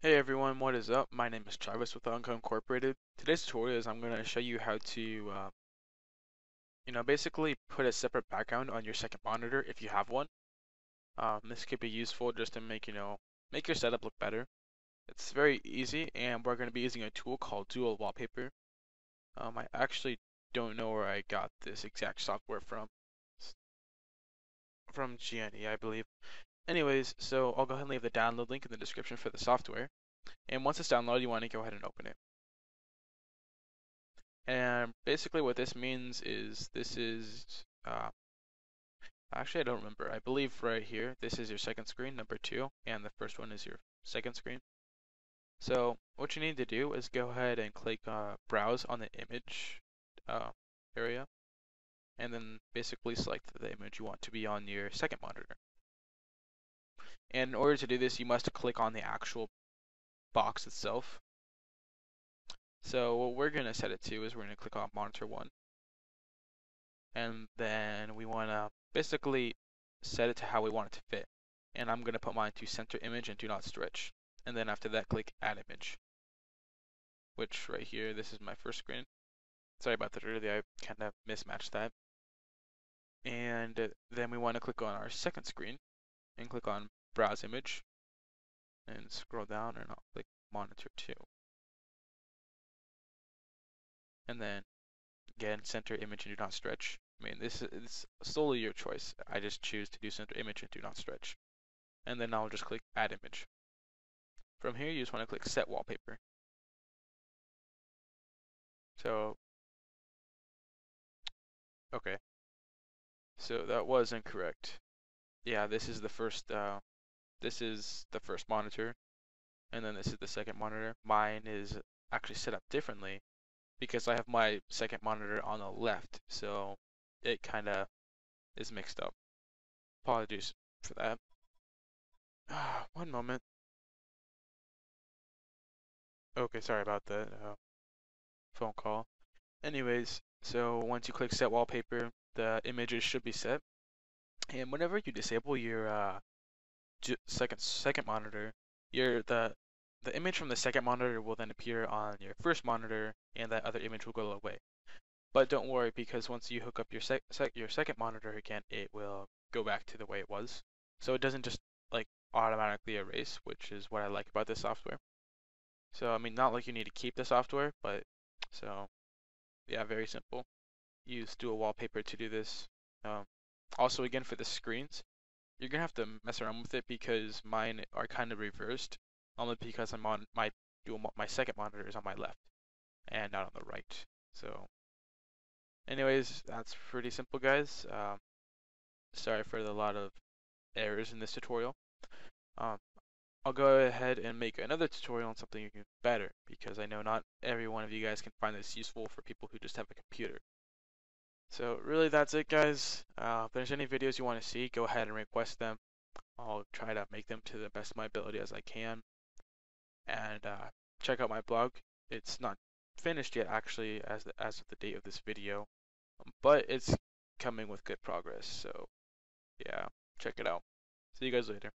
Hey everyone, what is up? My name is Travis with Unkut Incorporated. Today's tutorial is I'm going to show you how to, uh, you know, basically put a separate background on your second monitor if you have one. Um, this could be useful just to make, you know, make your setup look better. It's very easy and we're going to be using a tool called Dual Wallpaper. Um, I actually don't know where I got this exact software from. It's from GNE, I believe. Anyways, so I'll go ahead and leave the download link in the description for the software. And once it's downloaded, you want to go ahead and open it. And basically what this means is this is, uh, actually I don't remember. I believe right here, this is your second screen, number two, and the first one is your second screen. So what you need to do is go ahead and click uh, browse on the image uh, area and then basically select the image you want to be on your second monitor. And in order to do this, you must click on the actual box itself. So what we're going to set it to is we're going to click on monitor 1. And then we want to basically set it to how we want it to fit. And I'm going to put mine to center image and do not stretch. And then after that, click add image. Which right here, this is my first screen. Sorry about that earlier, I kind of mismatched that. And then we want to click on our second screen and click on browse image and scroll down and I'll click monitor 2. And then again, center image and do not stretch. I mean, this is solely your choice. I just choose to do center image and do not stretch. And then I'll just click add image. From here, you just want to click set wallpaper. So, okay. So that was incorrect. Yeah, this is the first uh, this is the first monitor and then this is the second monitor. Mine is actually set up differently because I have my second monitor on the left so it kind of is mixed up. Apologies for that. One moment. Okay, sorry about that uh, phone call. Anyways, so once you click set wallpaper, the images should be set. And whenever you disable your uh, second second monitor, your the the image from the second monitor will then appear on your first monitor, and that other image will go away. But don't worry because once you hook up your sec, sec your second monitor again, it will go back to the way it was. So it doesn't just like automatically erase, which is what I like about this software. So I mean, not like you need to keep the software, but so yeah, very simple. Use dual wallpaper to do this. Um, also, again for the screens, you're gonna have to mess around with it because mine are kind of reversed, only because I'm on my dual my second monitor is on my left and not on the right. So, anyways, that's pretty simple, guys. Um, sorry for the lot of errors in this tutorial. Um, I'll go ahead and make another tutorial on something even better because I know not every one of you guys can find this useful for people who just have a computer. So really that's it guys. Uh, if there's any videos you want to see, go ahead and request them. I'll try to make them to the best of my ability as I can. And uh, check out my blog. It's not finished yet actually as, the, as of the date of this video. But it's coming with good progress. So yeah, check it out. See you guys later.